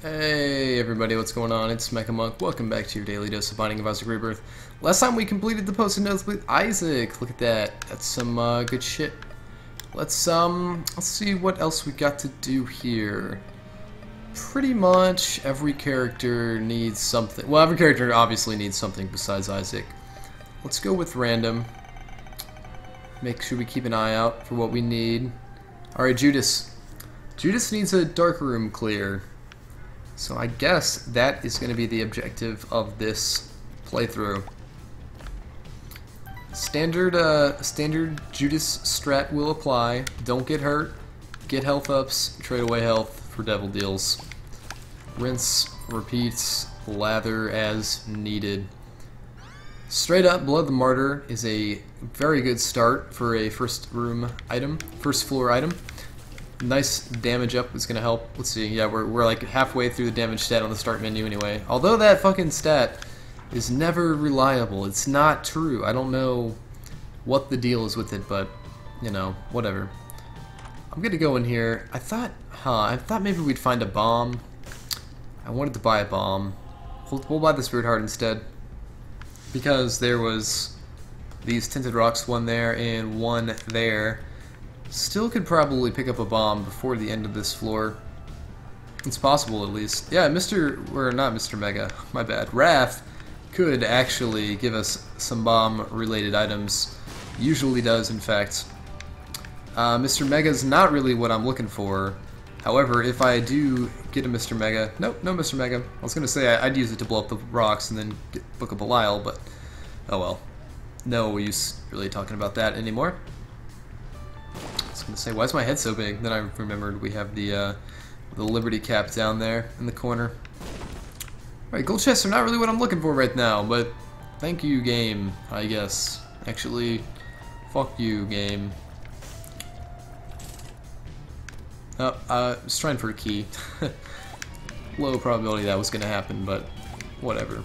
Hey everybody, what's going on? It's Mecha Monk. Welcome back to your daily dose of Binding of Isaac Rebirth. Last time we completed the post notes with Isaac. Look at that. That's some uh, good shit. Let's um, let's see what else we got to do here. Pretty much every character needs something. Well, every character obviously needs something besides Isaac. Let's go with random. Make sure we keep an eye out for what we need. All right, Judas. Judas needs a dark room clear. So I guess that is going to be the objective of this playthrough. Standard, uh, standard Judas strat will apply. Don't get hurt. Get health ups. Trade away health for devil deals. Rinse, repeats, lather as needed. Straight up, Blood the Martyr is a very good start for a first room item, first floor item nice damage up is going to help. Let's see. Yeah, we're, we're like halfway through the damage stat on the start menu anyway. Although that fucking stat is never reliable. It's not true. I don't know what the deal is with it, but, you know, whatever. I'm going to go in here. I thought, huh, I thought maybe we'd find a bomb. I wanted to buy a bomb. We'll, we'll buy the Spirit Heart instead. Because there was these Tinted Rocks, one there and one there. Still could probably pick up a bomb before the end of this floor. It's possible, at least. Yeah, Mr. or not Mr. Mega, my bad. Wrath could actually give us some bomb-related items. Usually does, in fact. Uh, Mr. Mega's not really what I'm looking for. However, if I do get a Mr. Mega... Nope, no Mr. Mega. I was going to say I'd use it to blow up the rocks and then get, Book of Belial, but... Oh well. No use really talking about that anymore say, why is my head so big? Then I remembered we have the uh, the Liberty cap down there in the corner. Alright, gold chests are not really what I'm looking for right now, but thank you, game, I guess. Actually, fuck you, game. Oh, uh, just trying for a key. Low probability that was gonna happen, but whatever.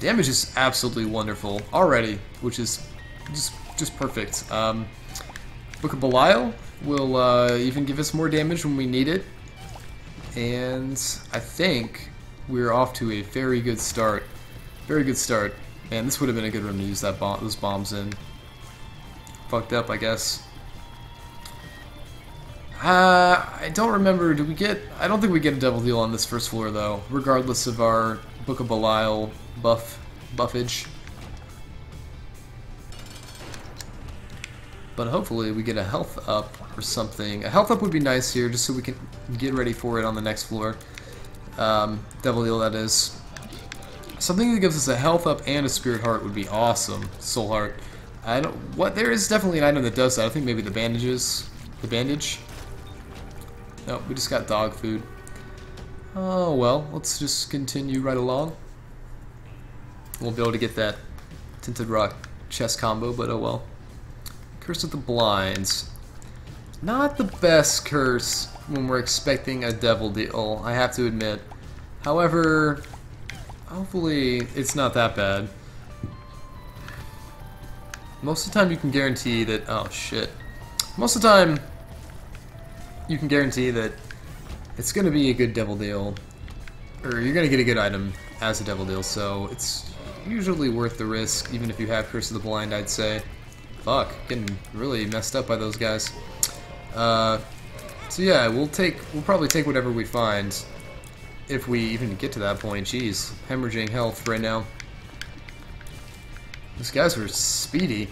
Damage is absolutely wonderful already, which is just just perfect. Um, Book of Belial will uh, even give us more damage when we need it. And I think we're off to a very good start. Very good start. Man, this would have been a good room to use that those bombs in. Fucked up, I guess. Uh, I don't remember. Do we get... I don't think we get a double deal on this first floor, though. Regardless of our Book of Belial buff buffage. But hopefully we get a health up or something. A health up would be nice here, just so we can get ready for it on the next floor. Um, Devil Deal, that is. Something that gives us a health up and a Spirit Heart would be awesome. Soul Heart. I don't. What there is definitely an item that does that. I think maybe the bandages. The bandage. Nope, we just got dog food. Oh well, let's just continue right along. We'll be able to get that tinted rock chest combo, but oh well. Curse of the Blinds. Not the best curse when we're expecting a devil deal, I have to admit. However, hopefully it's not that bad. Most of the time you can guarantee that... Oh, shit. Most of the time you can guarantee that it's going to be a good devil deal. Or you're going to get a good item as a devil deal, so it's usually worth the risk, even if you have Curse of the Blind, I'd say. Fuck, getting really messed up by those guys. Uh, so yeah, we'll take, we'll probably take whatever we find, if we even get to that point. Jeez, hemorrhaging health right now. These guys were speedy.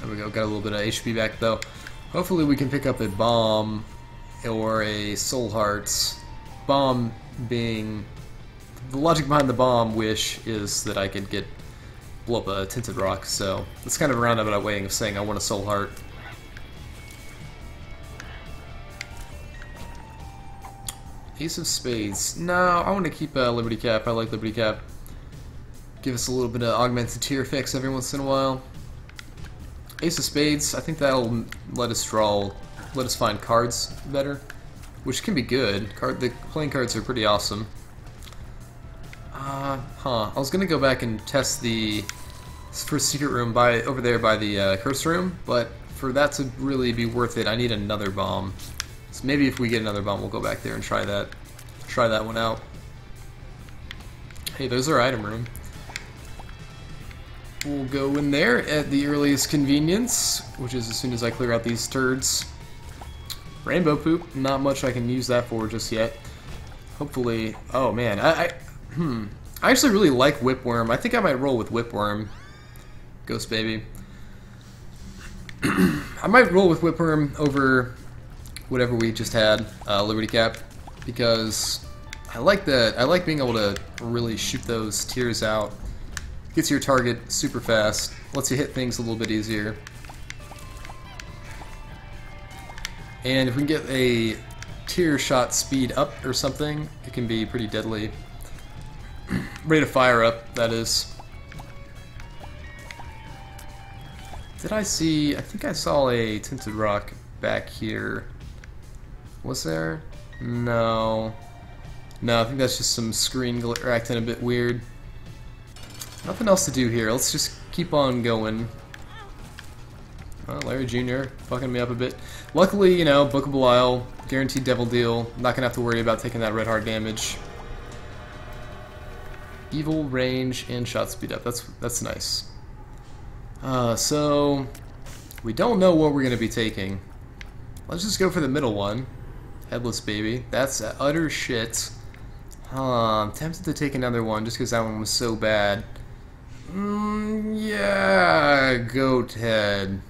There we go, got a little bit of HP back though. Hopefully we can pick up a bomb or a soul hearts. Bomb being the logic behind the bomb wish is that I could get blow up a tinted rock, so it's kind of a roundabout way of saying I want a soul heart. Ace of Spades. No, I want to keep a Liberty Cap. I like Liberty Cap. Give us a little bit of augmented tear effects every once in a while. Ace of Spades, I think that'll let us draw, let us find cards better, which can be good. Card, the playing cards are pretty awesome. Uh, huh. I was gonna go back and test the first secret room by over there by the uh, curse room, but for that to really be worth it, I need another bomb. So maybe if we get another bomb, we'll go back there and try that. Try that one out. Hey, there's our item room. We'll go in there at the earliest convenience, which is as soon as I clear out these turds. Rainbow poop, not much I can use that for just yet. Hopefully, oh man, I, I hmm, I actually really like Whipworm. I think I might roll with Whipworm. Ghost Baby. I might roll with Whipworm over whatever we just had, uh, Liberty Cap, because I like that. I like being able to really shoot those tears out. Gets your target super fast, lets you hit things a little bit easier. And if we can get a tear shot speed up or something, it can be pretty deadly. Rate of fire up, that is. Did I see... I think I saw a Tinted Rock back here. Was there? No. No, I think that's just some screen acting a bit weird. Nothing else to do here. Let's just keep on going. Oh, Larry Jr. fucking me up a bit. Luckily, you know, Book of Belial, guaranteed Devil Deal. Not gonna have to worry about taking that red heart damage. Evil range and shot speed up. That's that's nice. Uh, so we don't know what we're gonna be taking. Let's just go for the middle one. Headless Baby. That's utter shit. Huh, I'm tempted to take another one just because that one was so bad. Mm, yeah, Goat Head.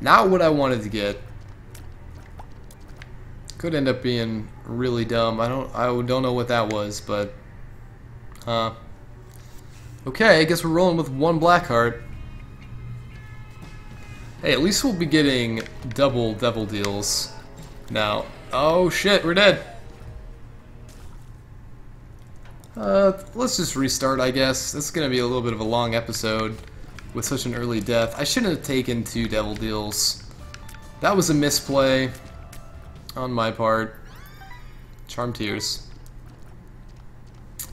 Not what I wanted to get. Could end up being really dumb. I don't I don't know what that was, but uh Okay, I guess we're rolling with one black heart. Hey, at least we'll be getting double devil deals now. Oh shit, we're dead. Uh, let's just restart, I guess. This is gonna be a little bit of a long episode with such an early death. I shouldn't have taken two devil deals. That was a misplay on my part. Charm Tears.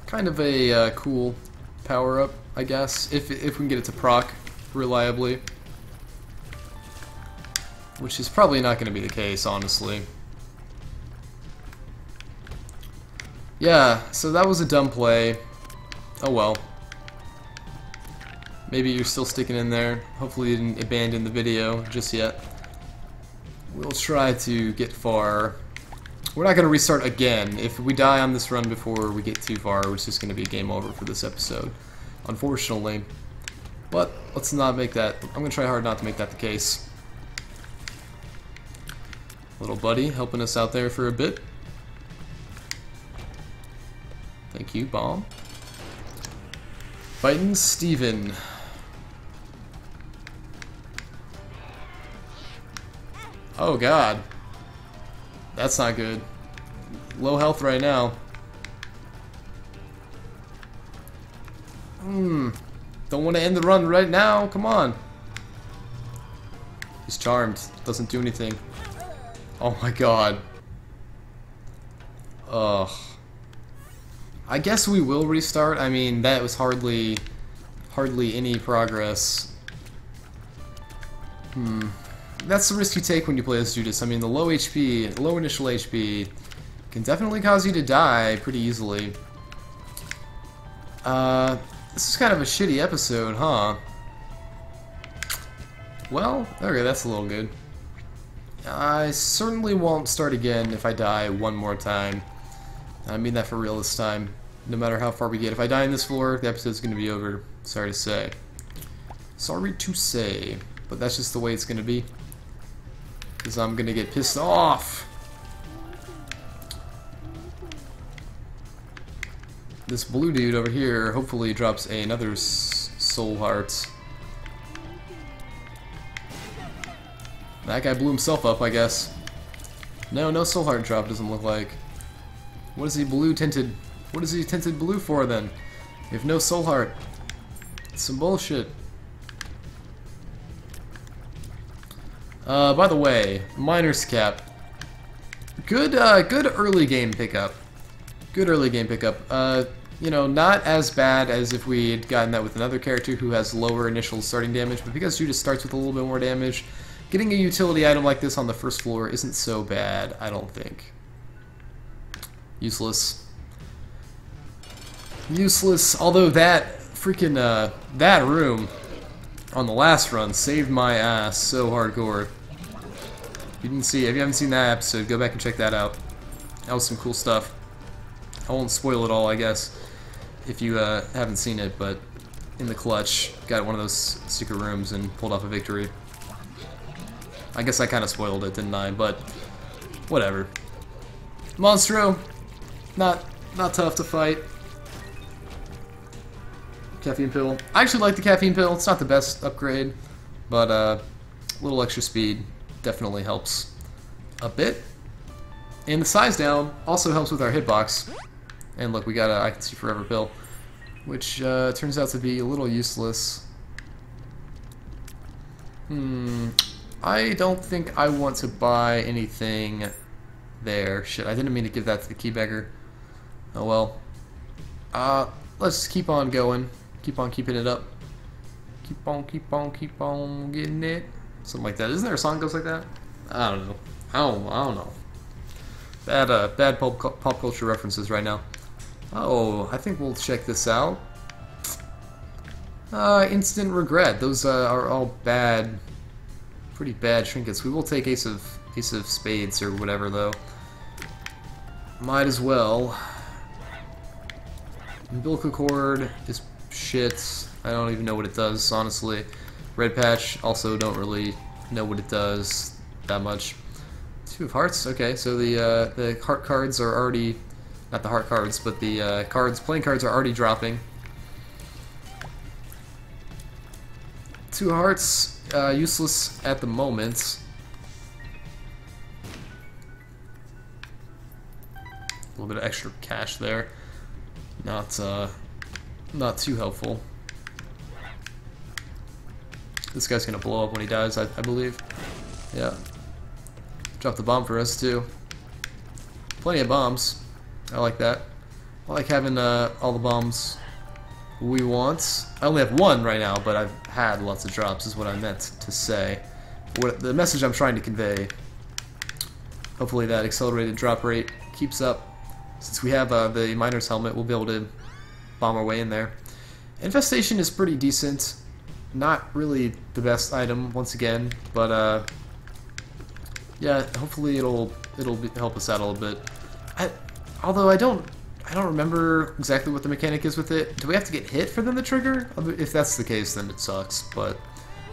Kind of a uh, cool power-up, I guess, if, if we can get it to proc reliably. Which is probably not going to be the case, honestly. Yeah, so that was a dumb play. Oh well. Maybe you're still sticking in there. Hopefully you didn't abandon the video just yet. We'll try to get far. We're not going to restart again. If we die on this run before we get too far, it's just going to be game over for this episode. Unfortunately. But let's not make that... I'm going to try hard not to make that the case. Little buddy helping us out there for a bit. Thank you, bomb. Fighting Steven. Oh god. That's not good. Low health right now. Hmm. Don't want to end the run right now. Come on. He's charmed. Doesn't do anything. Oh my god. Ugh. I guess we will restart. I mean, that was hardly hardly any progress. Hmm. That's the risk you take when you play as Judas. I mean, the low HP, low initial HP, can definitely cause you to die pretty easily. Uh, this is kind of a shitty episode, huh? Well, okay, that's a little good. I certainly won't start again if I die one more time. I mean that for real this time. No matter how far we get. If I die in this floor, the episode's going to be over. Sorry to say. Sorry to say. But that's just the way it's going to be. Because I'm going to get pissed off. This blue dude over here hopefully drops another soul heart. That guy blew himself up, I guess. No, no soul heart drop doesn't look like. What is he blue tinted? What is he tinted blue for then? If no soul heart. It's some bullshit. Uh, by the way, Miner's Cap. Good, uh, good early game pickup. Good early game pickup. Uh, you know, not as bad as if we had gotten that with another character who has lower initial starting damage, but because Judas starts with a little bit more damage, getting a utility item like this on the first floor isn't so bad, I don't think. Useless. Useless, although that freaking, uh, that room on the last run saved my ass so hardcore. You didn't see, if you haven't seen that episode, go back and check that out. That was some cool stuff. I won't spoil it all, I guess, if you uh, haven't seen it, but in the clutch, got one of those secret rooms and pulled off a victory. I guess I kind of spoiled it, didn't I? But whatever. Monstro, not not tough to fight. Caffeine pill. I actually like the caffeine pill. It's not the best upgrade, but uh, a little extra speed definitely helps a bit. And the size down also helps with our hitbox. And look, we got a I Can See Forever pill, which uh, turns out to be a little useless. Hmm, I don't think I want to buy anything there. Shit, I didn't mean to give that to the Key Beggar. Oh well. Uh, let's keep on going. Keep on keeping it up. Keep on, keep on, keep on getting it. Something like that. Isn't there a song that goes like that? I don't know. I don't, I don't know. Bad, uh, bad pop, pop culture references right now. Oh, I think we'll check this out. Uh, instant regret. Those uh, are all bad, pretty bad trinkets. We will take Ace of Ace of Spades or whatever, though. Might as well. Umbilical cord is shit. I don't even know what it does, honestly. Red patch, also don't really know what it does that much. Two of hearts, okay, so the uh, the heart cards are already, not the heart cards, but the uh, cards, playing cards are already dropping. Two hearts, uh, useless at the moment. A little bit of extra cash there. Not, uh, not too helpful. This guy's gonna blow up when he dies, I, I believe. Yeah. Drop the bomb for us, too. Plenty of bombs. I like that. I like having uh, all the bombs we want. I only have one right now, but I've had lots of drops, is what I meant to say. What The message I'm trying to convey. Hopefully that accelerated drop rate keeps up. Since we have uh, the miner's helmet, we'll be able to bomb our way in there. Infestation is pretty decent. Not really the best item, once again, but uh, yeah, hopefully it'll it'll be, help us out a little bit. I, although I don't I don't remember exactly what the mechanic is with it. Do we have to get hit for them to trigger? If that's the case, then it sucks. But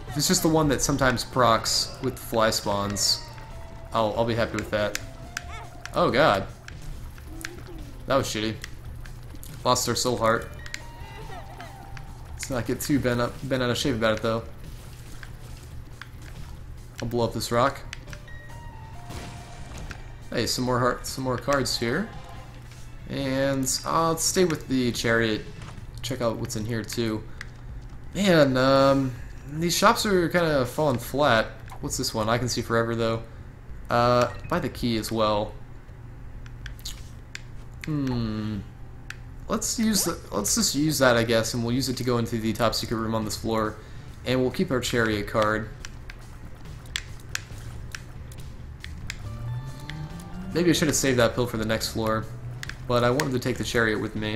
if it's just the one that sometimes procs with fly spawns, I'll I'll be happy with that. Oh god, that was shitty. Lost our soul heart. Not get too bent up, bent out of shape about it though. I'll blow up this rock. Hey, some more heart, some more cards here, and I'll stay with the chariot. Check out what's in here too. Man, um, these shops are kind of falling flat. What's this one? I can see forever though. Uh, buy the key as well. Hmm. Let's use the, let's just use that, I guess, and we'll use it to go into the top secret room on this floor, and we'll keep our chariot card. Maybe I should have saved that pill for the next floor, but I wanted to take the chariot with me.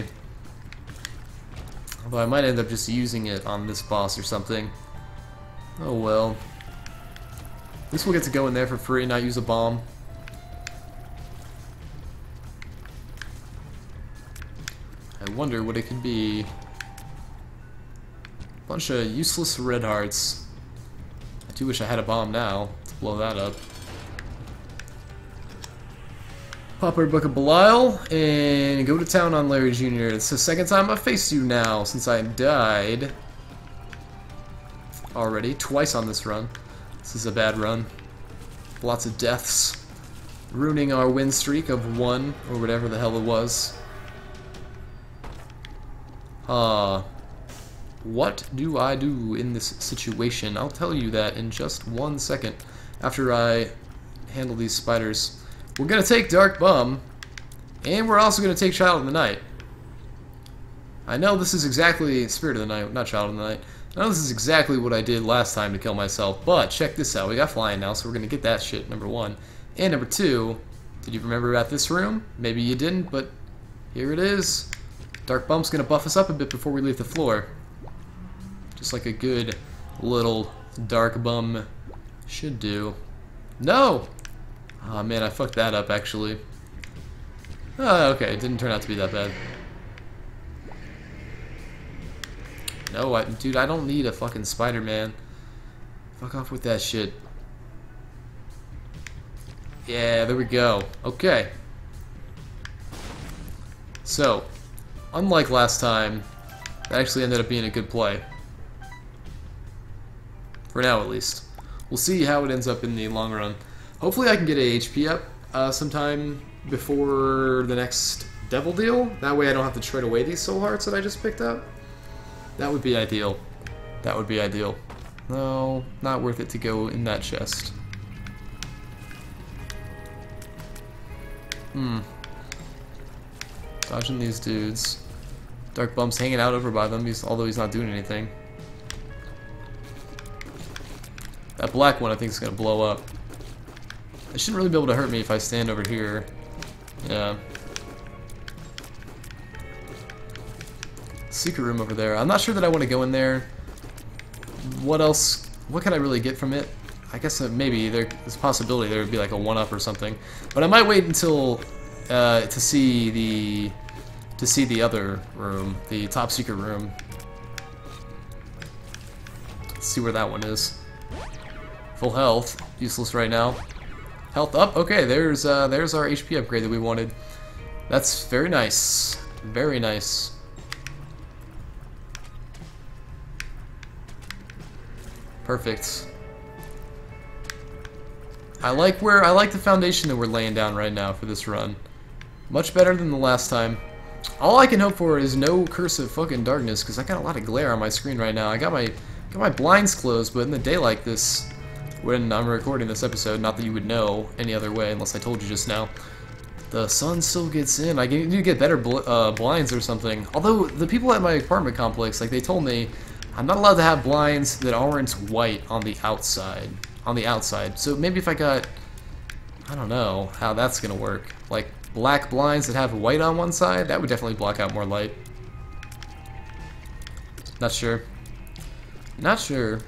Although I might end up just using it on this boss or something. Oh well. At least we'll get to go in there for free and not use a bomb. I wonder what it could be. Bunch of useless red hearts. I do wish I had a bomb now to blow that up. Pop our Book of Belial and go to town on Larry Jr. It's the second time I've faced you now since I died already. Twice on this run. This is a bad run. Lots of deaths. Ruining our win streak of one, or whatever the hell it was. Uh, what do I do in this situation? I'll tell you that in just one second after I handle these spiders. We're going to take Dark Bum, and we're also going to take Child of the Night. I know this is exactly Spirit of the Night, not Child of the Night. Now this is exactly what I did last time to kill myself, but check this out. We got flying now, so we're going to get that shit, number one. And number two, did you remember about this room? Maybe you didn't, but here it is. Dark Bum's to buff us up a bit before we leave the floor. Just like a good little Dark Bum should do. No! Oh man, I fucked that up actually. Oh, okay, it didn't turn out to be that bad. No, I, dude, I don't need a fucking Spider-Man. Fuck off with that shit. Yeah, there we go. Okay. So, unlike last time, that actually ended up being a good play. For now, at least. We'll see how it ends up in the long run. Hopefully I can get a HP up uh, sometime before the next Devil Deal. That way I don't have to trade away these Soul Hearts that I just picked up. That would be ideal. That would be ideal. No, not worth it to go in that chest. Hmm. Dodging these dudes. Dark Bum's hanging out over by them, he's, although he's not doing anything. That black one I think is going to blow up. It shouldn't really be able to hurt me if I stand over here. Yeah. Secret room over there. I'm not sure that I want to go in there. What else? What can I really get from it? I guess maybe there's a possibility there would be like a one-up or something. But I might wait until uh, to see the to see the other room, the top secret room. Let's see where that one is. Full health, useless right now. Health up. Okay, there's uh, there's our HP upgrade that we wanted. That's very nice. Very nice. Perfect. I like where I like the foundation that we're laying down right now for this run. Much better than the last time. All I can hope for is no curse of fucking darkness, because I got a lot of glare on my screen right now. I got my got my blinds closed, but in the day like this, when I'm recording this episode, not that you would know any other way unless I told you just now, the sun still gets in. I need to get better bl uh, blinds or something. Although, the people at my apartment complex, like, they told me I'm not allowed to have blinds that aren't white on the outside. On the outside. So maybe if I got... I don't know how that's gonna work. Like, black blinds that have white on one side, that would definitely block out more light. Not sure. Not sure.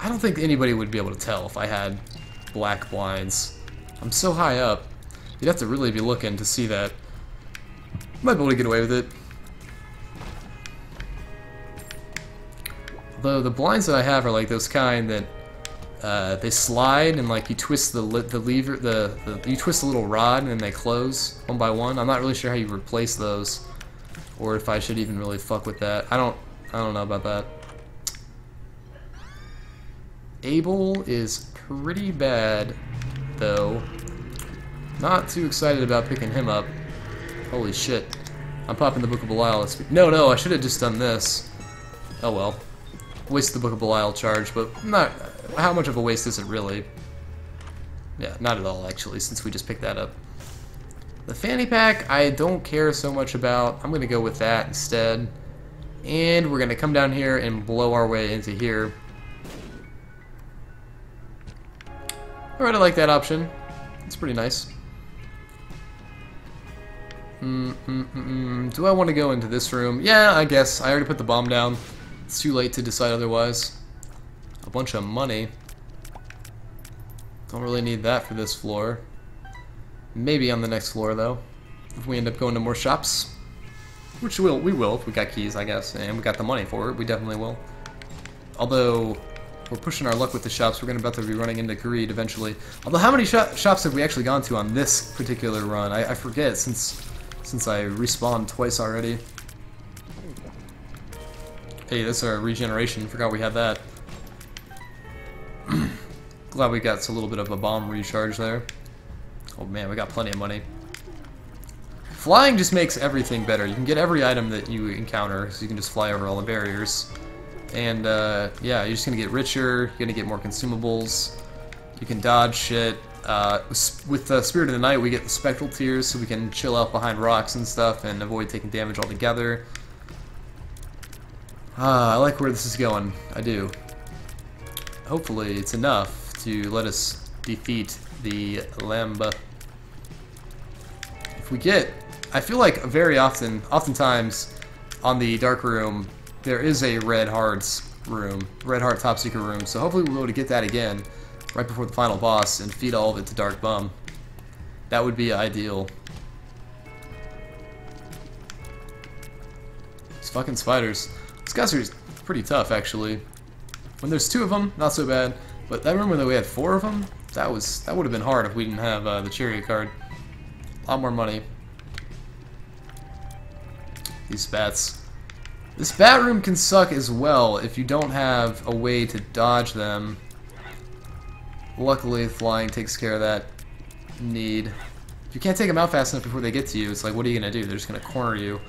I don't think anybody would be able to tell if I had black blinds. I'm so high up. You'd have to really be looking to see that. Might be able to get away with it. Though the blinds that I have are like those kind that uh, they slide and like you twist the the lever the, the you twist the little rod and then they close one by one. I'm not really sure how you replace those, or if I should even really fuck with that. I don't I don't know about that. Abel is pretty bad, though. Not too excited about picking him up. Holy shit. I'm popping the Book of Belial. No, no, I should have just done this. Oh well. Waste the Book of Belial charge, but not. How much of a waste is it really? Yeah, not at all actually, since we just picked that up. The fanny pack, I don't care so much about. I'm gonna go with that instead. And we're gonna come down here and blow our way into here. Alright, I like that option. It's pretty nice. Mm -mm -mm Do I want to go into this room? Yeah, I guess. I already put the bomb down. It's too late to decide otherwise. A bunch of money. Don't really need that for this floor. Maybe on the next floor, though. If we end up going to more shops. Which will we will if we got keys, I guess. And we got the money for it. We definitely will. Although, we're pushing our luck with the shops. We're going to about to be running into greed eventually. Although, how many shops have we actually gone to on this particular run? I, I forget since since I respawned twice already. Hey, that's our regeneration. Forgot we had that. Glad we got a little bit of a bomb recharge there. Oh man, we got plenty of money. Flying just makes everything better. You can get every item that you encounter, so you can just fly over all the barriers. And uh, yeah, you're just gonna get richer, you're gonna get more consumables, you can dodge shit. Uh, with the Spirit of the Night, we get the Spectral Tears, so we can chill out behind rocks and stuff and avoid taking damage altogether. Ah, I like where this is going. I do. Hopefully it's enough to let us defeat the Lamba. If we get... I feel like very often, oftentimes, on the Dark Room, there is a Red Hearts room, Red Heart Top Secret room, so hopefully we'll be able to get that again right before the final boss and feed all of it to Dark Bum. That would be ideal. These fucking spiders. These guys are pretty tough, actually. When there's two of them, not so bad. But I remember that we had four of them. That was that would have been hard if we didn't have uh, the chariot card. A lot more money. These bats. This bat room can suck as well if you don't have a way to dodge them. Luckily, flying takes care of that need. If you can't take them out fast enough before they get to you, it's like, what are you going to do? They're just going to corner you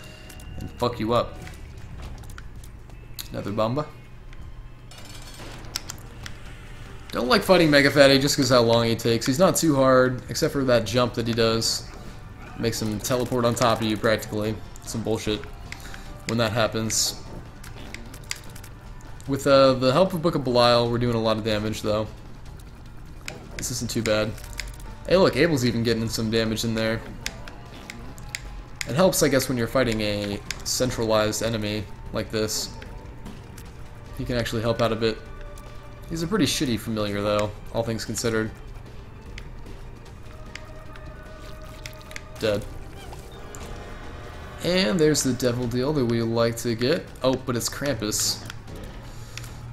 and fuck you up. Another Bomba. Don't like fighting Mega Fatty just because how long he takes. He's not too hard, except for that jump that he does. Makes him teleport on top of you, practically. Some bullshit when that happens. With uh, the help of Book of Belial, we're doing a lot of damage, though. This isn't too bad. Hey look, Abel's even getting some damage in there. It helps, I guess, when you're fighting a centralized enemy like this. He can actually help out a bit. He's a pretty shitty familiar, though, all things considered. Dead. And there's the devil deal that we like to get. Oh, but it's Krampus.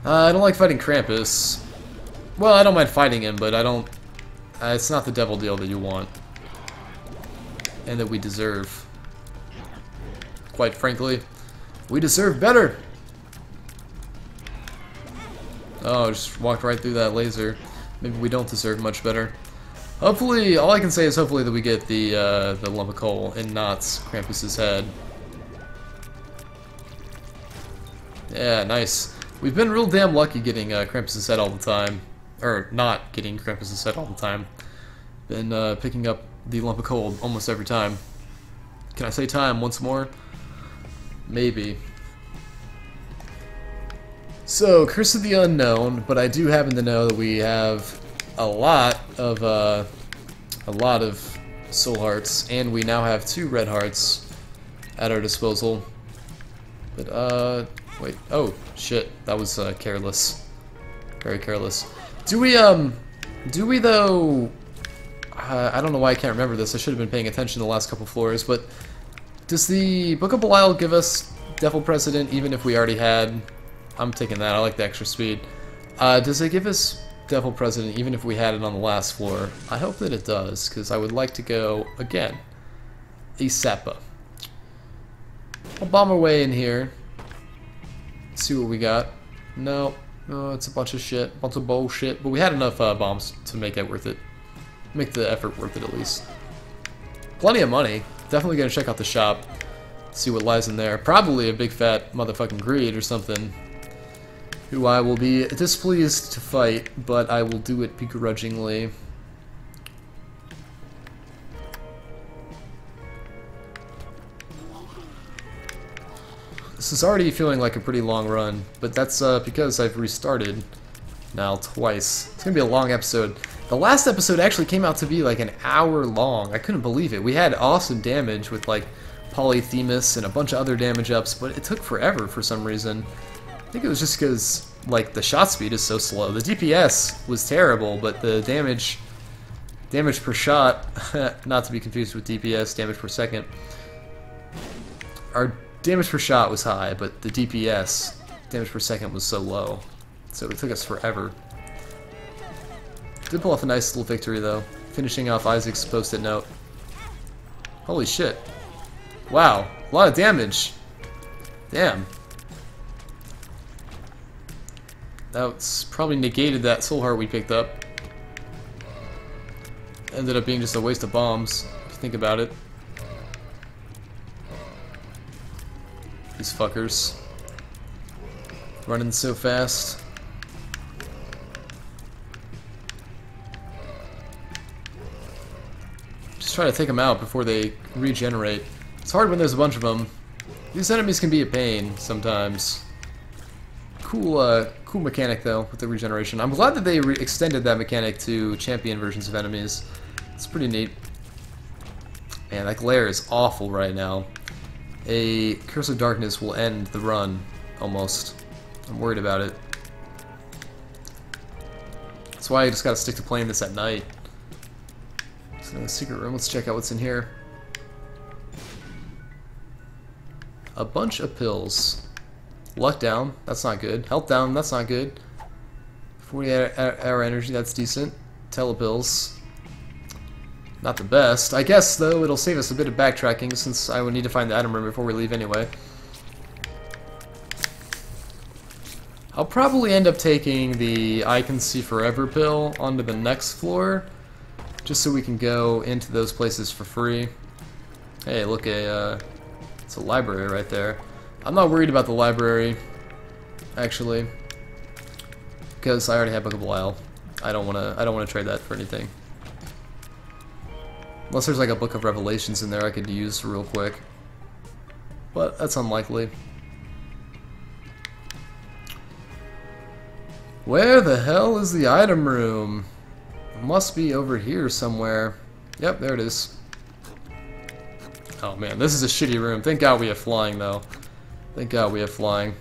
Uh, I don't like fighting Krampus. Well, I don't mind fighting him, but I don't... Uh, it's not the devil deal that you want. And that we deserve. Quite frankly, we deserve better! Oh, just walked right through that laser. Maybe we don't deserve much better. Hopefully, all I can say is hopefully that we get the uh, the lump of coal and not Krampus's head. Yeah, nice. We've been real damn lucky getting uh, Krampus's head all the time. Or not getting Krampus's head all the time. Been uh, picking up the lump of coal almost every time. Can I say time once more? Maybe. So, Curse of the Unknown, but I do happen to know that we have a lot of, uh, a lot of soul hearts, and we now have two red hearts at our disposal. But, uh, wait, oh, shit, that was, uh, careless. Very careless. Do we, um, do we, though, uh, I don't know why I can't remember this, I should have been paying attention the last couple floors, but does the Book of Belial give us Devil President even if we already had I'm taking that. I like the extra speed. Uh, does it give us Devil President even if we had it on the last floor? I hope that it does, because I would like to go, again, Isapa. I'll bomb our way in here. See what we got. No, no, it's a bunch of shit, bunch of bullshit. But we had enough uh, bombs to make it worth it. Make the effort worth it at least. Plenty of money. Definitely gonna check out the shop. See what lies in there. Probably a big fat motherfucking greed or something who I will be displeased to fight, but I will do it begrudgingly. This is already feeling like a pretty long run, but that's uh, because I've restarted now twice. It's gonna be a long episode. The last episode actually came out to be like an hour long. I couldn't believe it. We had awesome damage with like Polyphemus and a bunch of other damage ups, but it took forever for some reason. Think it was just because, like, the shot speed is so slow. The DPS was terrible, but the damage damage per shot, not to be confused with DPS, damage per second, our damage per shot was high, but the DPS, damage per second, was so low. So it took us forever. Did pull off a nice little victory, though, finishing off Isaac's post-it note. Holy shit. Wow, a lot of damage. Damn. That's probably negated that soul heart we picked up. Ended up being just a waste of bombs, if you think about it. These fuckers. Running so fast. Just try to take them out before they regenerate. It's hard when there's a bunch of them. These enemies can be a pain sometimes. Cool, uh, cool mechanic though with the regeneration. I'm glad that they re extended that mechanic to champion versions of enemies. It's pretty neat. Man, that glare is awful right now. A Curse of Darkness will end the run, almost. I'm worried about it. That's why I just gotta stick to playing this at night. In the secret room, let's check out what's in here. A bunch of pills. Luck down, that's not good. Health down, that's not good. 48 hour energy, that's decent. Telepills. Not the best. I guess, though, it'll save us a bit of backtracking since I would need to find the item room before we leave anyway. I'll probably end up taking the I Can See Forever pill onto the next floor, just so we can go into those places for free. Hey, look, a, uh, it's a library right there. I'm not worried about the library, actually, because I already have Book of Belial. I don't want to. I don't want to trade that for anything. Unless there's like a Book of Revelations in there I could use real quick, but that's unlikely. Where the hell is the item room? Must be over here somewhere. Yep, there it is. Oh man, this is a shitty room. Thank God we have flying though. Thank God we have flying.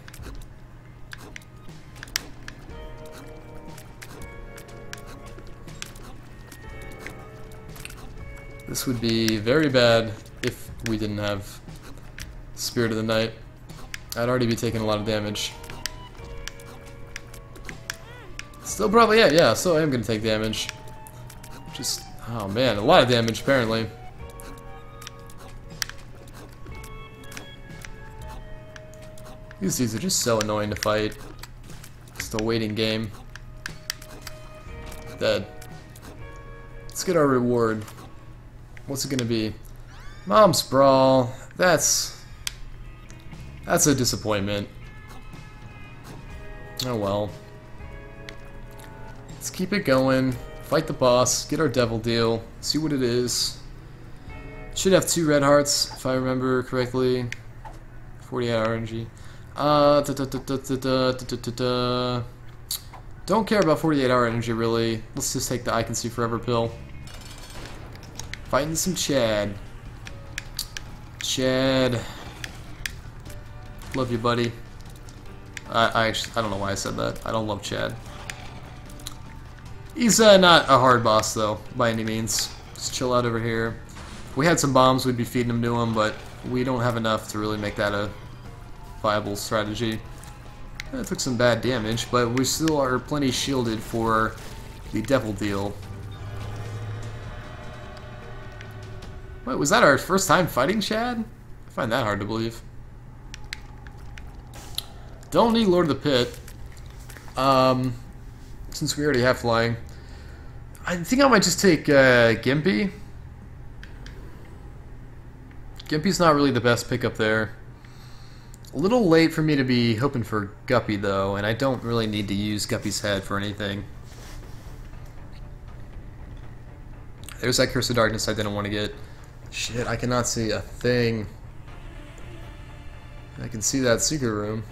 This would be very bad if we didn't have Spirit of the Night. I'd already be taking a lot of damage. Still probably, yeah, yeah, so I am gonna take damage. Just, oh man, a lot of damage apparently. These are just so annoying to fight. Just a waiting game. Dead. Let's get our reward. What's it gonna be? Mom's Bra. That's... That's a disappointment. Oh well. Let's keep it going. Fight the boss. Get our devil deal. See what it is. Should have two red hearts, if I remember correctly. 48 hour energy. Don't care about 48 hour energy, really. Let's just take the I Can See Forever pill. Fighting some Chad. Chad. Love you, buddy. I, I I don't know why I said that. I don't love Chad. He's uh, not a hard boss, though, by any means. Just chill out over here. If we had some bombs, we'd be feeding them to him, but we don't have enough to really make that a viable strategy. I took some bad damage, but we still are plenty shielded for the Devil Deal. Wait, was that our first time fighting Chad? I find that hard to believe. Don't need Lord of the Pit. Um, since we already have flying. I think I might just take uh, Gimpy. Gimpy's not really the best pickup there. A little late for me to be hoping for Guppy, though, and I don't really need to use Guppy's head for anything. There's that Curse of Darkness I didn't want to get. Shit, I cannot see a thing. I can see that secret room.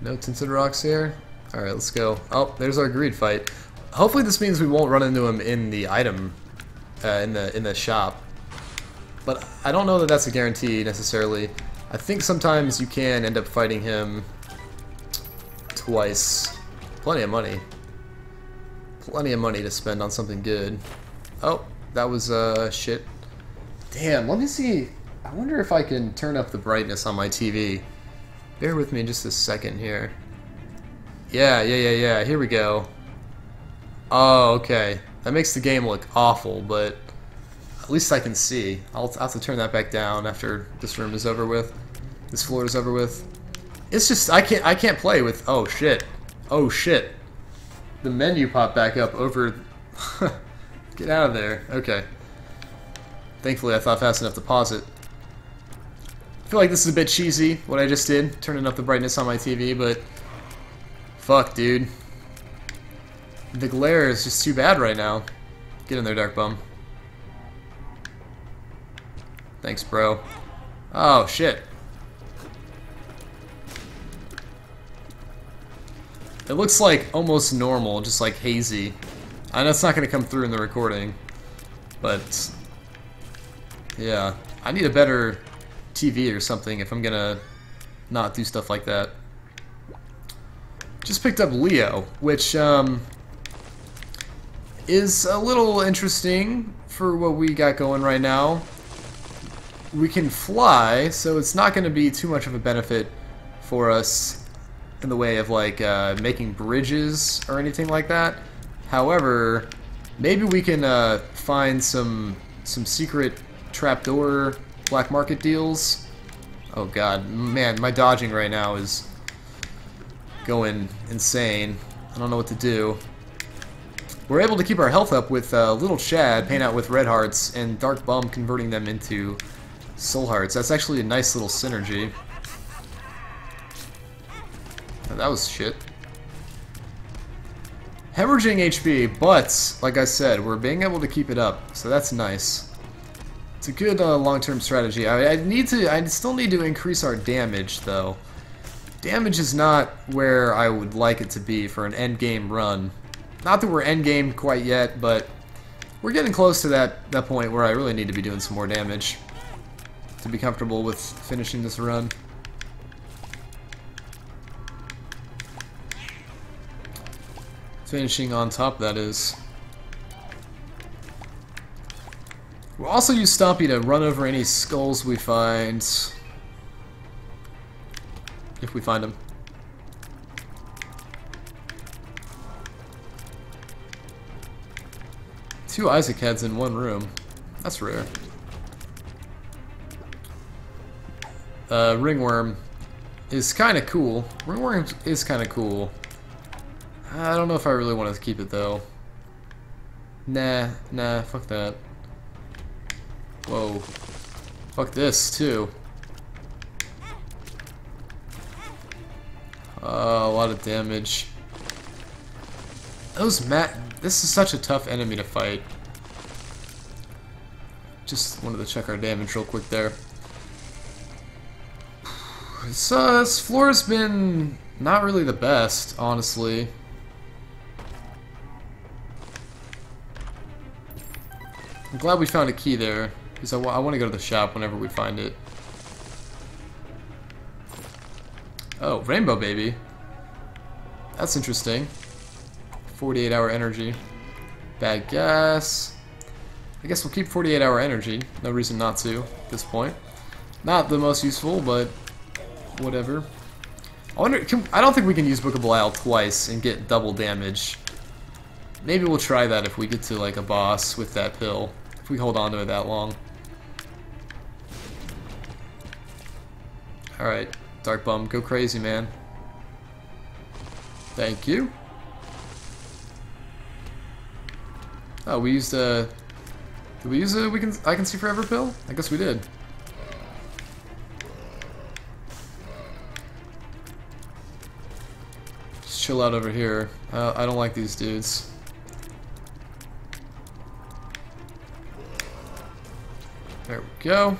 No tinted rocks here? Alright, let's go. Oh, there's our greed fight. Hopefully this means we won't run into him in the item, uh, in the in the shop. But I don't know that that's a guarantee, necessarily. I think sometimes you can end up fighting him twice. Plenty of money. Plenty of money to spend on something good. Oh, that was, uh, shit. Damn, let me see. I wonder if I can turn up the brightness on my TV. Bear with me just a second here. Yeah, yeah, yeah, yeah, here we go. Oh, okay. That makes the game look awful, but at least I can see. I'll, I'll have to turn that back down after this room is over with. This floor is over with. It's just I can't I can't play with oh shit. Oh shit. The menu popped back up over Get out of there. Okay. Thankfully I thought fast enough to pause it. I feel like this is a bit cheesy, what I just did, turning up the brightness on my TV, but fuck dude. The glare is just too bad right now. Get in there, Dark Bum. Thanks, bro. Oh, shit. It looks like almost normal, just like hazy. I know it's not going to come through in the recording, but yeah, I need a better TV or something if I'm going to not do stuff like that. Just picked up Leo, which um, is a little interesting for what we got going right now. We can fly, so it's not going to be too much of a benefit for us in the way of like uh, making bridges or anything like that. However, maybe we can uh, find some some secret trapdoor black market deals. Oh god, man, my dodging right now is going insane. I don't know what to do. We're able to keep our health up with uh, Little Chad paying out with red hearts and Dark Bum converting them into soul hearts. That's actually a nice little synergy. That was shit. Hemorrhaging HP, but, like I said, we're being able to keep it up, so that's nice. It's a good uh, long-term strategy. I, I, need to, I still need to increase our damage, though. Damage is not where I would like it to be for an endgame run. Not that we're endgame quite yet, but we're getting close to that, that point where I really need to be doing some more damage to be comfortable with finishing this run. Finishing on top, that is. We'll also use Stompy to run over any skulls we find. If we find them. Two Isaac heads in one room. That's rare. Uh, ringworm is kind of cool. Ringworm is kind of cool. I don't know if I really want to keep it though. Nah, nah, fuck that. Whoa. Fuck this too. Uh, a lot of damage. Those mat. This is such a tough enemy to fight. Just wanted to check our damage real quick there. So this floor's been not really the best, honestly. Glad we found a key there, because I, I want to go to the shop whenever we find it. Oh, Rainbow Baby. That's interesting. 48 hour energy. Bad gas. I guess we'll keep 48 hour energy. No reason not to at this point. Not the most useful, but whatever. I wonder. Can, I don't think we can use Book of Belial twice and get double damage. Maybe we'll try that if we get to like a boss with that pill. If we hold on to it that long. Alright, Dark Bum, go crazy, man. Thank you. Oh, we used a... Did we use a we can I can see forever pill? I guess we did. Just chill out over here. Uh, I don't like these dudes. There we go.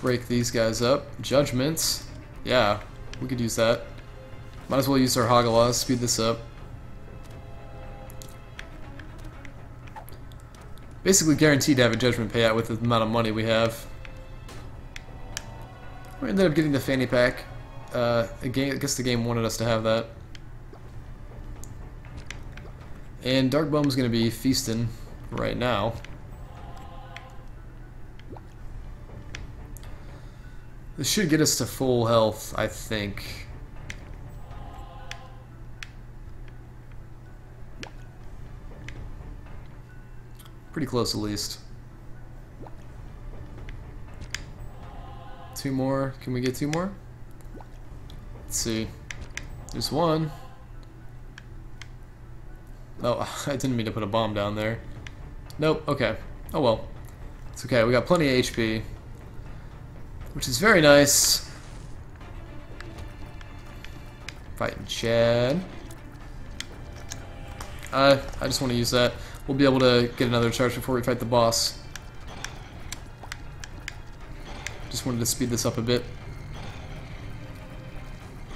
Break these guys up. Judgments. Yeah, we could use that. Might as well use our Hagalaz, speed this up. Basically guaranteed to have a judgment payout with the amount of money we have. We ended up getting the fanny pack. Uh, I guess the game wanted us to have that. And Dark gonna be feasting right now. This should get us to full health, I think. Pretty close at least. Two more. Can we get two more? Let's see. There's one. Oh, I didn't mean to put a bomb down there. Nope, okay. Oh well. It's okay, we got plenty of HP. Which is very nice. Fighting Chad. Uh, I just want to use that. We'll be able to get another charge before we fight the boss. Just wanted to speed this up a bit.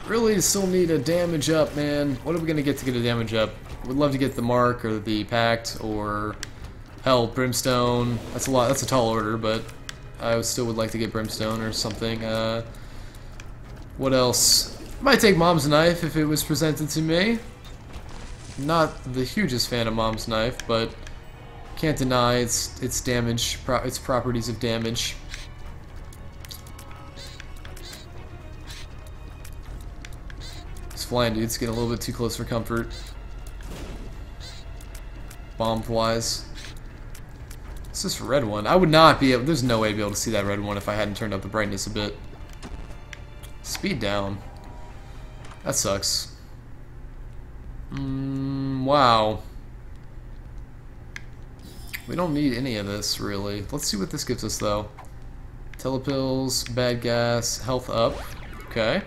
Really still need a damage up, man. What are we gonna get to get a damage up? Would love to get the Mark or the Pact or hell, Brimstone. That's a lot. That's a tall order, but I still would like to get Brimstone or something. Uh, what else? Might take Mom's Knife if it was presented to me. Not the hugest fan of Mom's Knife, but can't deny its its damage, pro its properties of damage. This flying dude's getting a little bit too close for comfort. Bomb flies. It's this red one. I would not be able. There's no way to be able to see that red one if I hadn't turned up the brightness a bit. Speed down. That sucks. Mm, wow. We don't need any of this, really. Let's see what this gives us, though. Telepills, bad gas, health up. Okay.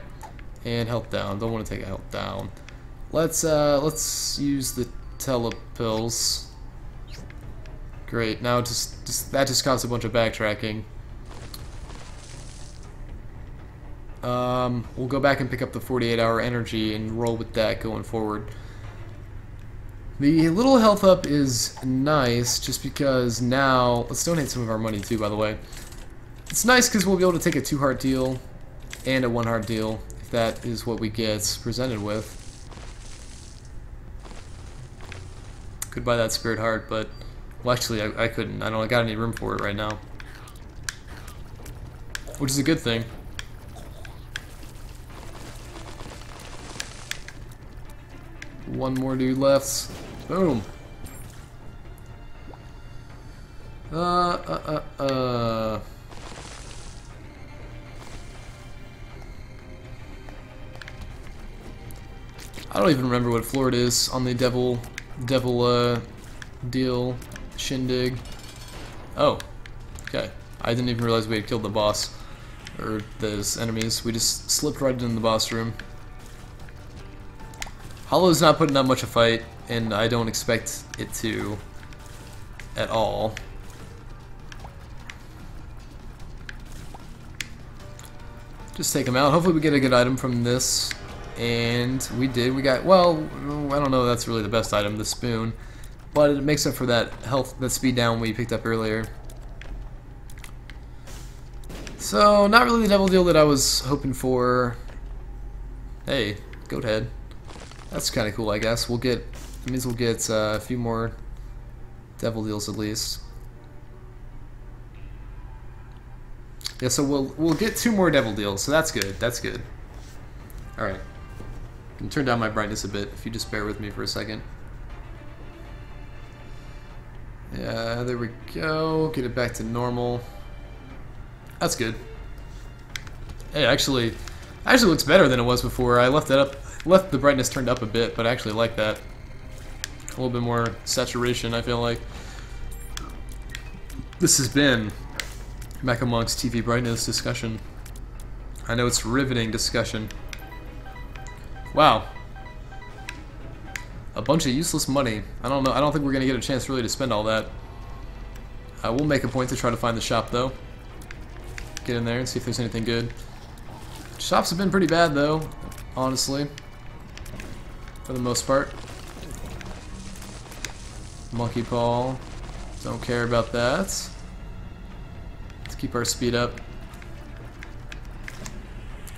And health down. Don't want to take health down. Let's, uh, let's use the telepills. Great. Now just, just that just caused a bunch of backtracking. Um, we'll go back and pick up the 48 hour energy and roll with that going forward. The little health up is nice just because now, let's donate some of our money too by the way. It's nice because we'll be able to take a two heart deal and a one heart deal if that is what we get presented with. Could buy that spirit heart, but well actually I, I couldn't. I don't got any room for it right now. Which is a good thing. One more dude left. Boom. Uh, uh, uh, uh. I don't even remember what floor it is on the devil, devil, uh, deal, shindig. Oh, okay. I didn't even realize we had killed the boss, or those enemies. We just slipped right into the boss room. Hollow's not putting up much of a fight, and I don't expect it to at all. Just take him out. Hopefully we get a good item from this. And we did. We got, well, I don't know that's really the best item, the spoon. But it makes up for that health, that speed down we picked up earlier. So, not really the devil deal that I was hoping for. Hey, goat head. That's kind of cool, I guess. We'll get, it means we'll get uh, a few more devil deals at least. Yeah, so we'll we'll get two more devil deals, so that's good. That's good. All right. I can turn down my brightness a bit if you just bear with me for a second. Yeah, there we go. Get it back to normal. That's good. Hey, actually, actually looks better than it was before. I left that up left the brightness turned up a bit, but I actually like that. A little bit more saturation, I feel like. This has been Mecha Monk's TV brightness discussion. I know it's riveting discussion. Wow. A bunch of useless money. I don't know. I don't think we're going to get a chance really to spend all that. I will make a point to try to find the shop, though. Get in there and see if there's anything good. Shops have been pretty bad, though, honestly for the most part. Monkey Paw. Don't care about that. Let's keep our speed up.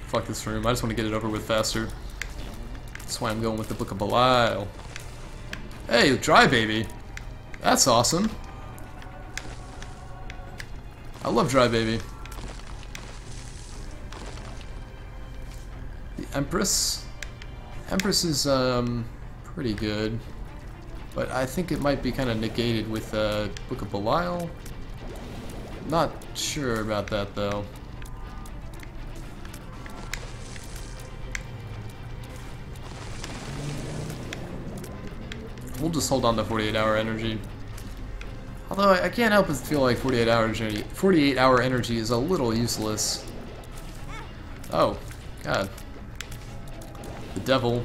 Fuck this room. I just want to get it over with faster. That's why I'm going with the Book of Belial. Hey, Dry Baby. That's awesome. I love Dry Baby. The Empress. Empress is um, pretty good, but I think it might be kind of negated with uh, Book of Belial. Not sure about that though. We'll just hold on to 48 hour energy. Although I, can't help but feel like 48 hour energy, 48 hour energy is a little useless. Oh, God. The devil.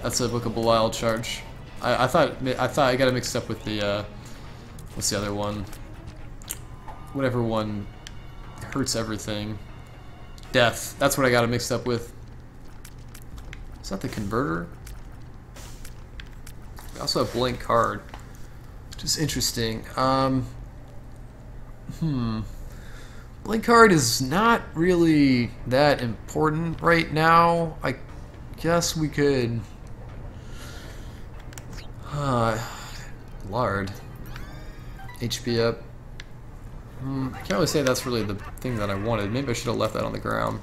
That's a Book of Belial charge. I, I thought I thought I got it mixed up with the uh, what's the other one? Whatever one hurts everything. Death. That's what I got it mixed up with. Is that the converter? Also a blank card, which is interesting. Um, hmm. Blank card is not really that important right now. I guess we could... Uh, lard. HP up. Hmm, I can't really say that's really the thing that I wanted. Maybe I should have left that on the ground.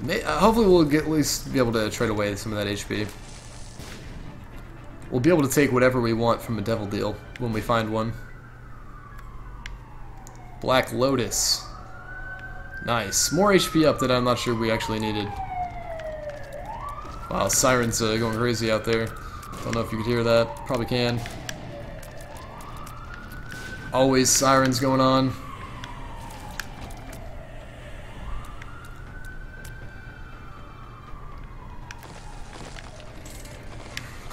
May, uh, hopefully we'll get at least be able to trade away some of that HP. We'll be able to take whatever we want from a devil deal when we find one. Black Lotus. Nice. More HP up that I'm not sure we actually needed. Wow, Siren's uh, going crazy out there. Don't know if you could hear that. Probably can. Always sirens going on.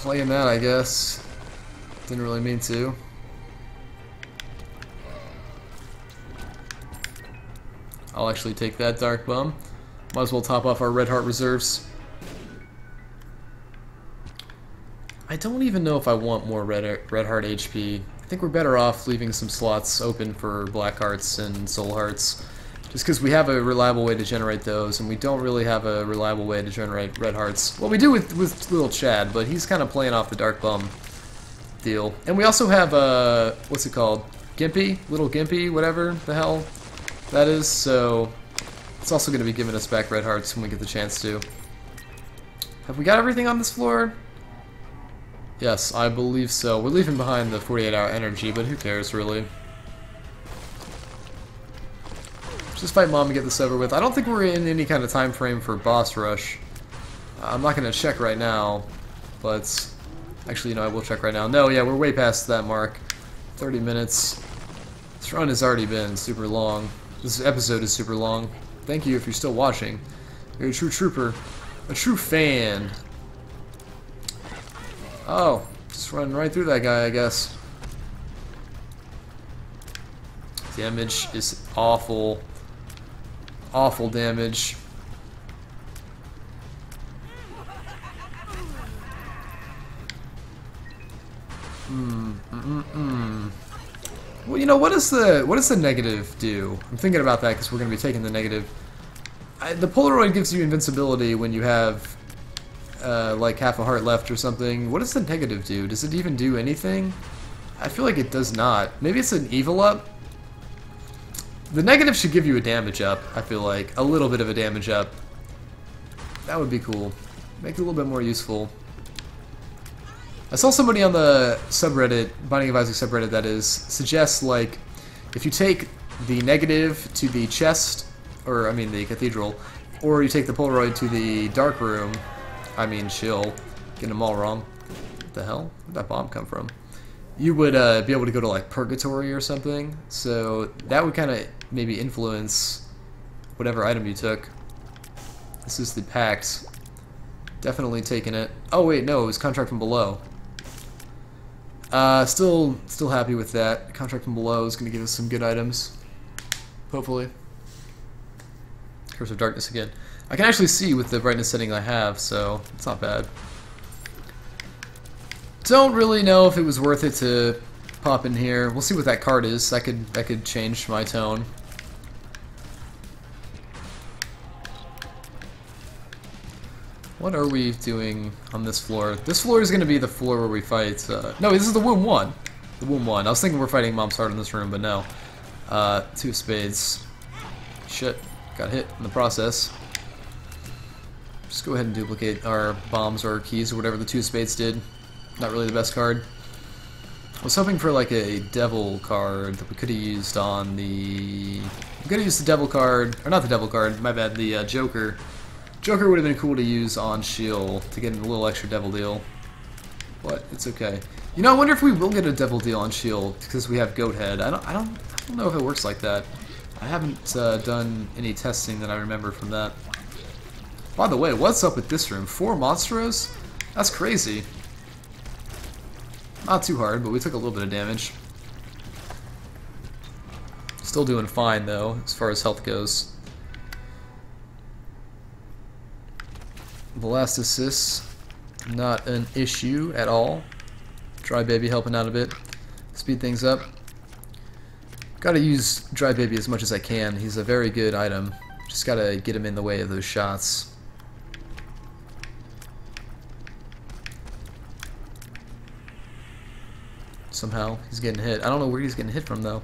Playing that, I guess. Didn't really mean to. I'll actually take that Dark Bum. Might as well top off our Red Heart reserves. I don't even know if I want more Red, Red Heart HP. I think we're better off leaving some slots open for Black Hearts and Soul Hearts. Just because we have a reliable way to generate those, and we don't really have a reliable way to generate Red Hearts. Well, we do with, with little Chad, but he's kind of playing off the Dark Bum deal. And we also have, uh, what's it called? Gimpy? Little Gimpy, whatever the hell that is, so it's also going to be giving us back red hearts when we get the chance to. Have we got everything on this floor? Yes, I believe so. We're leaving behind the 48 hour energy, but who cares, really? Just fight mom and get this over with. I don't think we're in any kind of time frame for boss rush. I'm not going to check right now, but... Actually, you know, I will check right now. No, yeah, we're way past that mark. 30 minutes. This run has already been super long. This episode is super long. Thank you if you're still watching. You're a true trooper. A true fan. Oh, just running right through that guy, I guess. Damage is awful. Awful damage. Hmm. Mm -mm -mm. Well, you know, what does the what does the negative do? I'm thinking about that because we're going to be taking the negative. I, the Polaroid gives you invincibility when you have uh, like half a heart left or something. What does the negative do? Does it even do anything? I feel like it does not. Maybe it's an evil up? The negative should give you a damage up, I feel like. A little bit of a damage up. That would be cool. Make it a little bit more useful. I saw somebody on the subreddit, Binding of Isaac subreddit that is, suggests, like if you take the negative to the chest, or I mean the cathedral, or you take the Polaroid to the dark room, I mean Sheol, getting them all wrong. What the hell? Where'd that bomb come from? You would uh, be able to go to like purgatory or something, so that would kind of maybe influence whatever item you took. This is the Pact. Definitely taking it. Oh wait, no, it was contract from below. Uh, still, still happy with that. Contract from below is going to give us some good items. Hopefully. Curse of Darkness again. I can actually see with the brightness setting I have, so it's not bad. Don't really know if it was worth it to pop in here. We'll see what that card is. That could that could change my tone. What are we doing on this floor? This floor is going to be the floor where we fight... Uh, no, this is the Womb 1. The Womb 1. I was thinking we're fighting Mom's Heart in this room, but no. Uh, two spades. Shit. Got hit in the process. Just go ahead and duplicate our bombs or keys or whatever the two spades did. Not really the best card. I was hoping for like a devil card that we could have used on the... We could have used the devil card, or not the devil card, my bad, the uh, Joker Joker would have been cool to use on Sheol to get a little extra Devil Deal. But it's okay. You know, I wonder if we will get a Devil Deal on Sheol because we have Goat Head. I don't, I don't, I don't know if it works like that. I haven't uh, done any testing that I remember from that. By the way, what's up with this room? Four Monstros? That's crazy. Not too hard, but we took a little bit of damage. Still doing fine, though, as far as health goes. Blastocyst, not an issue at all. Dry Baby helping out a bit. Speed things up. Gotta use Dry Baby as much as I can. He's a very good item. Just gotta get him in the way of those shots. Somehow, he's getting hit. I don't know where he's getting hit from, though.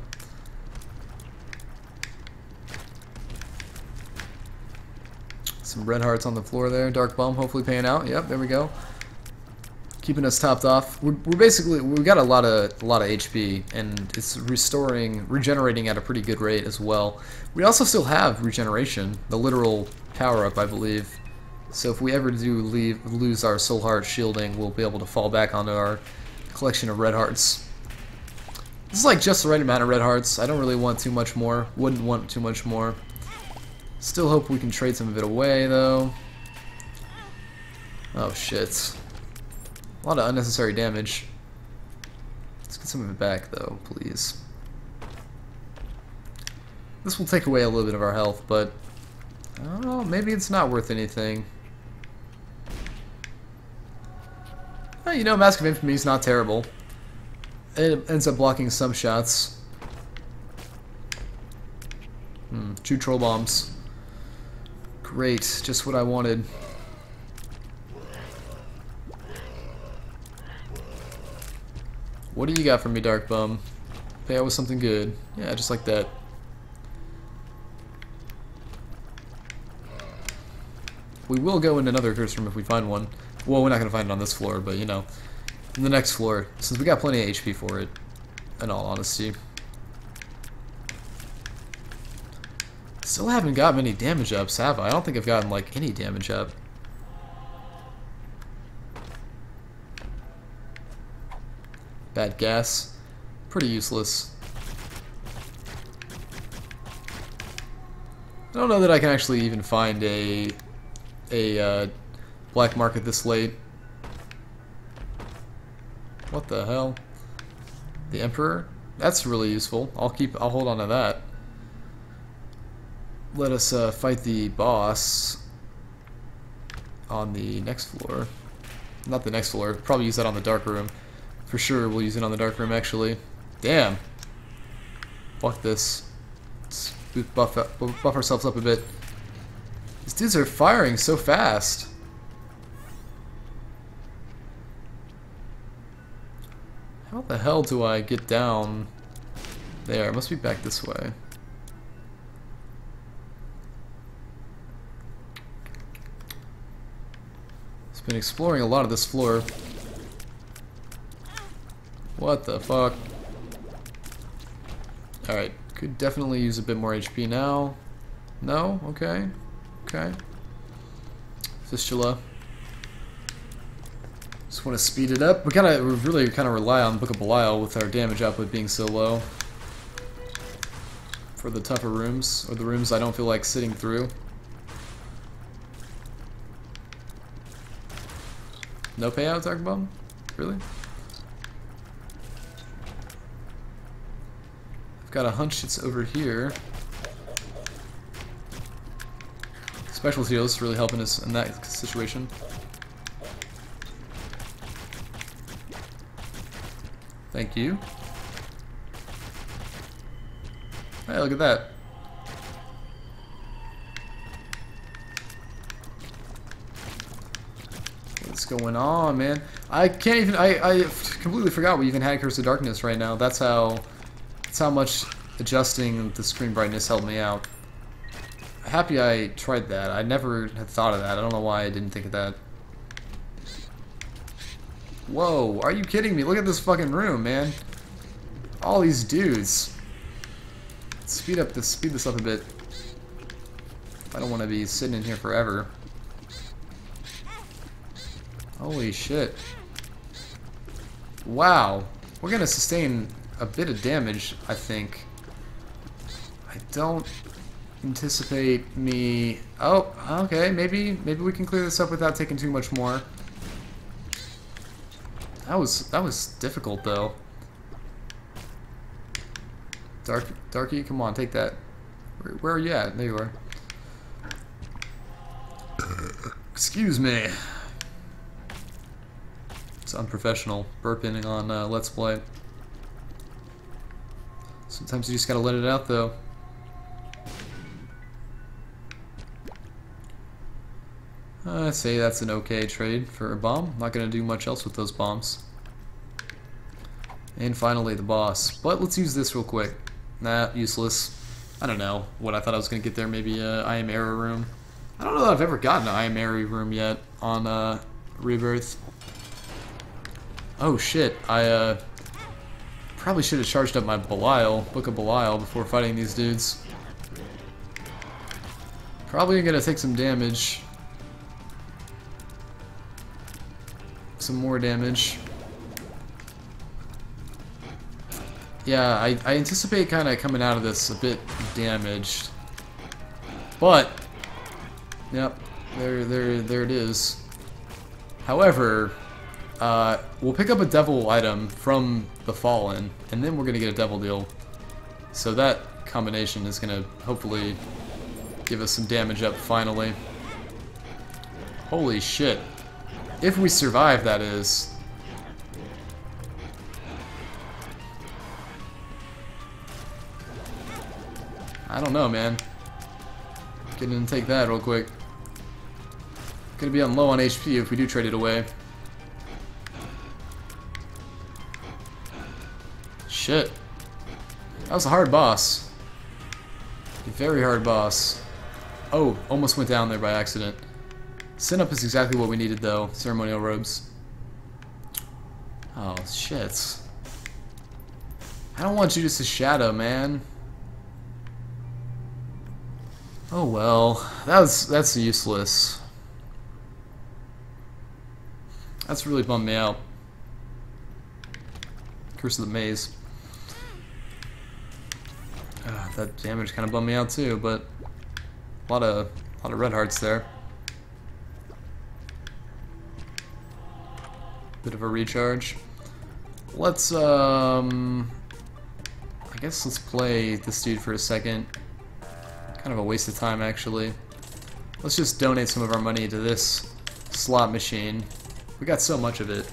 Some red hearts on the floor there. Dark Bum hopefully paying out. Yep, there we go. Keeping us topped off. We're, we're basically we've got a lot of a lot of HP and it's restoring, regenerating at a pretty good rate as well. We also still have regeneration, the literal power up, I believe. So if we ever do leave, lose our soul heart shielding, we'll be able to fall back onto our collection of red hearts. This is like just the right amount of red hearts. I don't really want too much more. Wouldn't want too much more. Still hope we can trade some of it away, though. Oh, shit. A lot of unnecessary damage. Let's get some of it back, though, please. This will take away a little bit of our health, but... I don't know, maybe it's not worth anything. You know, Mask of Infamy is not terrible. It ends up blocking some shots. Hmm, two troll bombs. Great, just what I wanted. What do you got for me, Dark Bum? Pay out with something good. Yeah, just like that. We will go in another curse room if we find one. Well, we're not going to find it on this floor, but you know. The next floor, since we got plenty of HP for it, in all honesty. Still haven't got many damage ups, have I? I don't think I've gotten, like, any damage up. Bad gas. Pretty useless. I don't know that I can actually even find a a uh, black market this late. What the hell? The Emperor? That's really useful. I'll keep. I'll hold on to that let us uh, fight the boss on the next floor. Not the next floor. Probably use that on the dark room. For sure, we'll use it on the dark room, actually. Damn. Fuck this. Let's buff, up, buff ourselves up a bit. These dudes are firing so fast. How the hell do I get down there? It must be back this way. It's been exploring a lot of this floor. What the fuck? Alright, could definitely use a bit more HP now. No? Okay. Okay. Fistula. Just want to speed it up. We kind of really kind of rely on Book of Belial with our damage output being so low. For the tougher rooms, or the rooms I don't feel like sitting through. No payout, Dark Bum? Really? I've got a hunch it's over here. Special heals really helping us in that situation. Thank you. Hey, look at that. What's going on, man? I can't even. I, I completely forgot we even had Curse of Darkness right now. That's how. That's how much adjusting the screen brightness helped me out. Happy I tried that. I never had thought of that. I don't know why I didn't think of that. Whoa, are you kidding me? Look at this fucking room, man. All these dudes. Speed up this, speed this up a bit. I don't want to be sitting in here forever. Holy shit. Wow. We're gonna sustain a bit of damage, I think. I don't anticipate me... Oh, okay, maybe maybe we can clear this up without taking too much more. That was that was difficult though. Dark Darky, come on, take that. Where, where are you at? There you are. Excuse me. It's unprofessional. Burping on uh, Let's Play. Sometimes you just gotta let it out, though. I'd say that's an okay trade for a bomb. Not gonna do much else with those bombs. And finally, the boss. But let's use this real quick. Nah, useless. I don't know what I thought I was gonna get there. Maybe a I am error room. I don't know that I've ever gotten an I am error room yet on uh, Rebirth. Oh shit! I uh, probably should have charged up my Belial, Book of Belial, before fighting these dudes. Probably gonna take some damage. Some more damage. Yeah, I, I anticipate kind of coming out of this a bit damaged. But, yep, there, there, there it is. However, uh, we'll pick up a devil item from the Fallen, and then we're going to get a devil deal. So that combination is going to hopefully give us some damage up finally. Holy shit. If we survive, that is. I don't know, man. Get in and take that real quick. Gonna be on low on HP if we do trade it away. Shit. That was a hard boss. A very hard boss. Oh, almost went down there by accident. Sin up is exactly what we needed though. Ceremonial robes. Oh, shit. I don't want Judas' to shadow, man. Oh well, that's that's useless. That's really bummed me out. Curse of the Maze. Uh, that damage kind of bummed me out too, but a lot of a lot of red hearts there. Bit of a recharge. Let's um, I guess let's play this dude for a second. Kind of a waste of time, actually. Let's just donate some of our money to this slot machine. We got so much of it.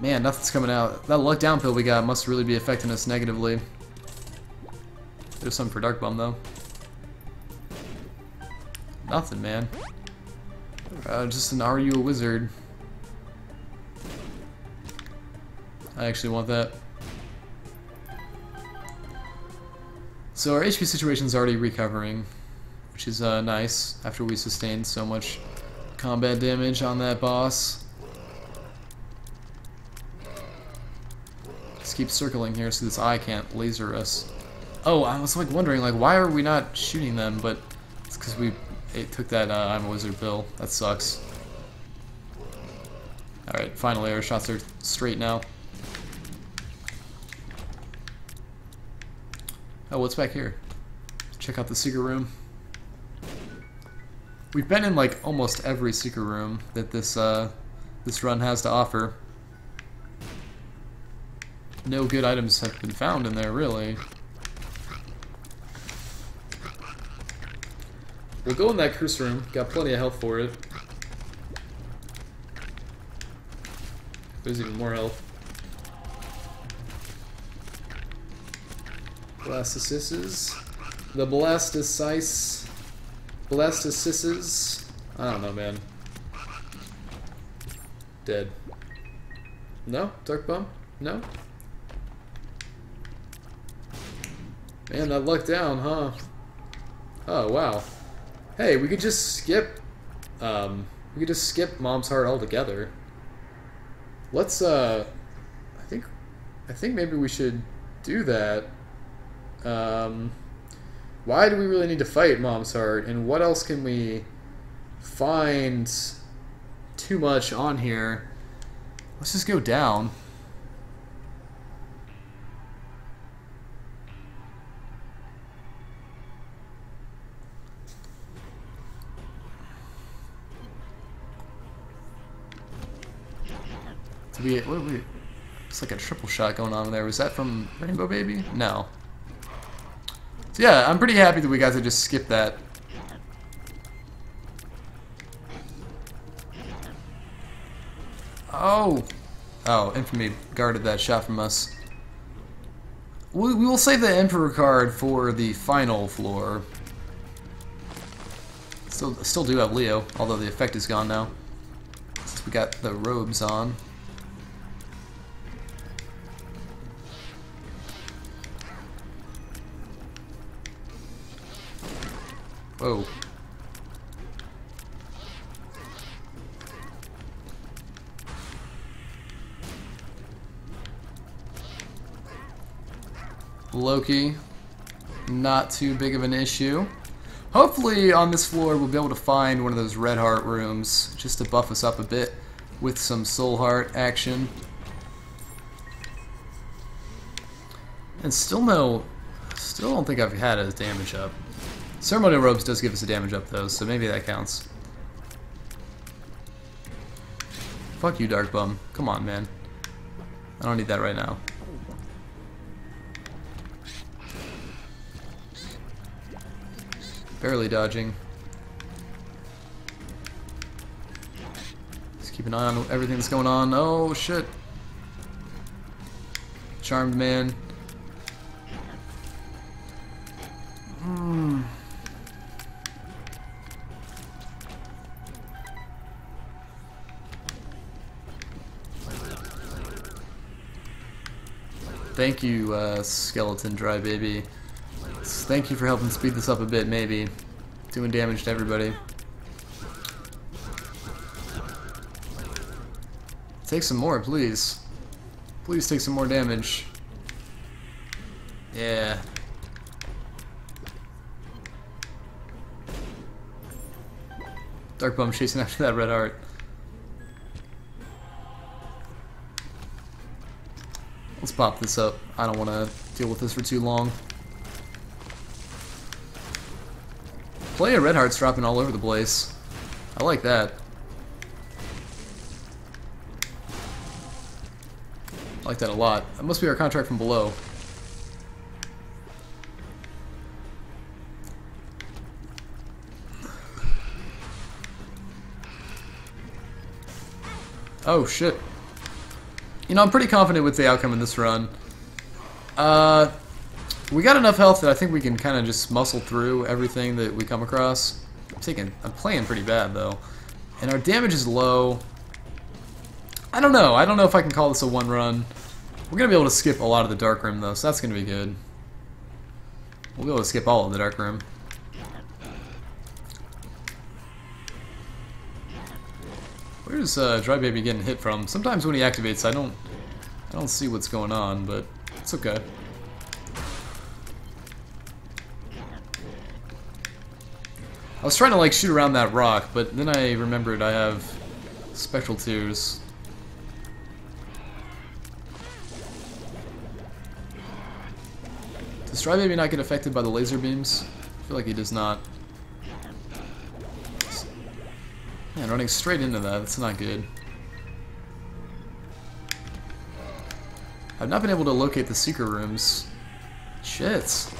Man, nothing's coming out. That luck down pill we got must really be affecting us negatively. There's some for Dark Bum, though. Nothing, man. Uh, just an Are You a Wizard? I actually want that. So our HP situation is already recovering, which is uh, nice after we sustained so much combat damage on that boss. Let's keep circling here so this eye can't laser us. Oh, I was like wondering, like, why are we not shooting them? But it's because we it took that uh, I'm a wizard Bill. That sucks. Alright, final our shots are straight now. Oh, what's back here? Check out the secret room. We've been in like almost every secret room that this uh, this run has to offer. No good items have been found in there, really. We'll go in that curse room. Got plenty of health for it. There's even more health. Blastocysts. The Blastocysts. Blastocysts. I don't know, man. Dead. No? Dark Bum? No? Man, that luck down, huh? Oh, wow. Hey, we could just skip... Um, we could just skip Mom's Heart altogether. Let's, uh... I think... I think maybe we should do that. Um, why do we really need to fight Mom's Heart? And what else can we find too much on here? Let's just go down. What we? It's like a triple shot going on there. Was that from Rainbow Baby? No So Yeah, I'm pretty happy that we got to just skip that. Oh! Oh, Infamy guarded that shot from us. We, we will save the Emperor card for the final floor. Still, still do have Leo, although the effect is gone now. Since we got the robes on. Whoa. Loki, not too big of an issue. Hopefully on this floor we'll be able to find one of those red heart rooms just to buff us up a bit with some soul heart action. And still no, still don't think I've had a damage up. Ceremonial robes does give us a damage up though, so maybe that counts. Fuck you, Dark Bum. Come on, man. I don't need that right now. Barely dodging. Just keep an eye on everything that's going on. Oh, shit. Charmed man. Hmm. Thank you, uh, Skeleton Dry Baby. Thank you for helping speed this up a bit, maybe. Doing damage to everybody. Take some more, please. Please take some more damage. Yeah. Dark Bum chasing after that red heart. Pop this up. I don't want to deal with this for too long. Play of red hearts dropping all over the place. I like that. I like that a lot. That must be our contract from below. Oh, shit. You know, I'm pretty confident with the outcome in this run. Uh, we got enough health that I think we can kind of just muscle through everything that we come across. I'm taking, I'm playing pretty bad though, and our damage is low. I don't know. I don't know if I can call this a one run. We're gonna be able to skip a lot of the dark room though, so that's gonna be good. We'll be able to skip all of the dark room. Where's uh, Dry Baby getting hit from? Sometimes when he activates, I don't, I don't see what's going on, but it's okay. I was trying to like shoot around that rock, but then I remembered I have spectral tears. Does Dry Baby not get affected by the laser beams? I feel like he does not. Running straight into that, that's not good. I've not been able to locate the secret rooms. Shit.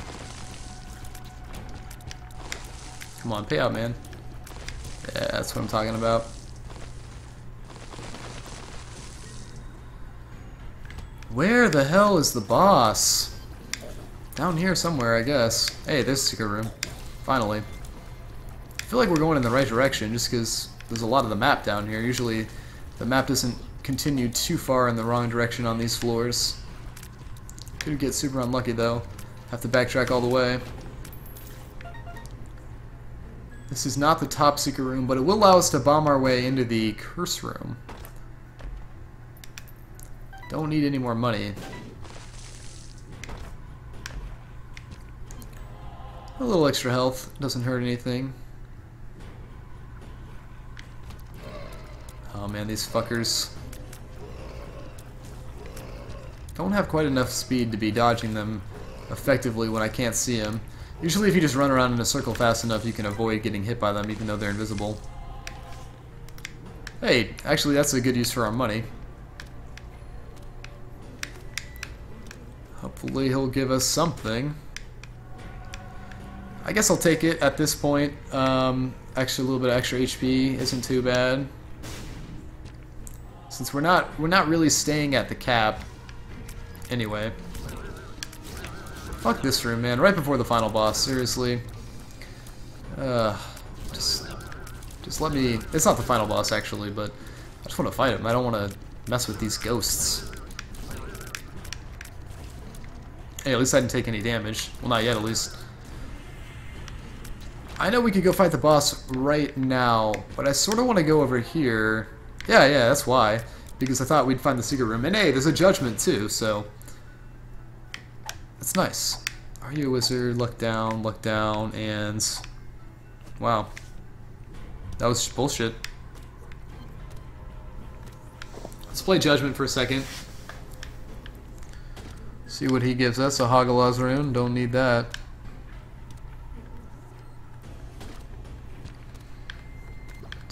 Come on, pay out, man. Yeah, that's what I'm talking about. Where the hell is the boss? Down here somewhere, I guess. Hey, there's a secret room. Finally. I feel like we're going in the right direction just because there's a lot of the map down here. Usually the map doesn't continue too far in the wrong direction on these floors. Could get super unlucky though. Have to backtrack all the way. This is not the top secret room, but it will allow us to bomb our way into the curse room. Don't need any more money. A little extra health doesn't hurt anything. Man, these fuckers don't have quite enough speed to be dodging them effectively when I can't see them. Usually if you just run around in a circle fast enough, you can avoid getting hit by them even though they're invisible. Hey, actually that's a good use for our money. Hopefully he'll give us something. I guess I'll take it at this point. Um, actually, a little bit of extra HP isn't too bad. Since we're not we're not really staying at the cap. Anyway. Fuck this room, man. Right before the final boss, seriously. Uh, just, just let me... It's not the final boss, actually, but I just want to fight him. I don't want to mess with these ghosts. Hey, at least I didn't take any damage. Well, not yet, at least. I know we could go fight the boss right now, but I sort of want to go over here. Yeah, yeah, that's why. Because I thought we'd find the secret room. And hey, there's a judgment too, so... That's nice. Are you a wizard? Look down, look down, and... Wow. That was bullshit. Let's play Judgment for a second. See what he gives us. A Hagalaz rune. Don't need that.